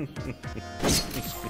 Yeah.